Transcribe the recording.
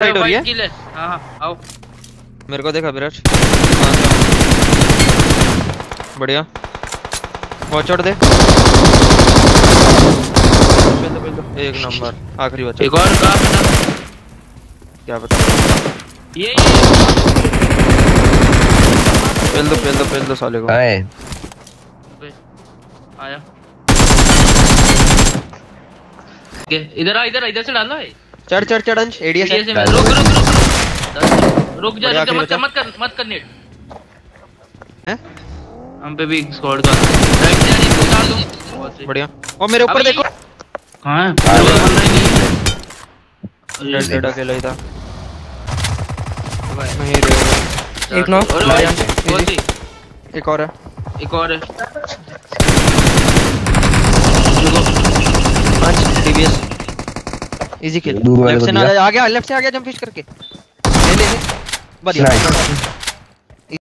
Right हो रही है किल है हाँ हाँ आओ मेरे को देखा विराज बढ़िया। वॉच आउट दे। एक नंबर आखिरी बचा एक और कहाँ पे था क्या बता ये ये पेल दो पेल दो पेल दो साले को। आए। आया। के इधर आ इधर आ, इधर से डालना है। चढ़ चढ़ चढ़ अंश एडीएस ये रुक रुक रुक रुक। रुक जा रुक जा मत कर मत कर मत कर नेट। है? हम पे भी स्क्वाड का राइट से आने को डाल दूँ बढ़िया। ओ मेरे ऊपर देखो। कहाँ है? को बंदा ही नहीं है। डेड डेड अकेला ही। था नहीं रे एक knock। अरे एक और है। एक और है। टीवीएस इजी किल लेफ़्ट से ना आ गया लेफ़्ट से आ गया जंप फ़िश करके। ले ले ले। बढ़िया.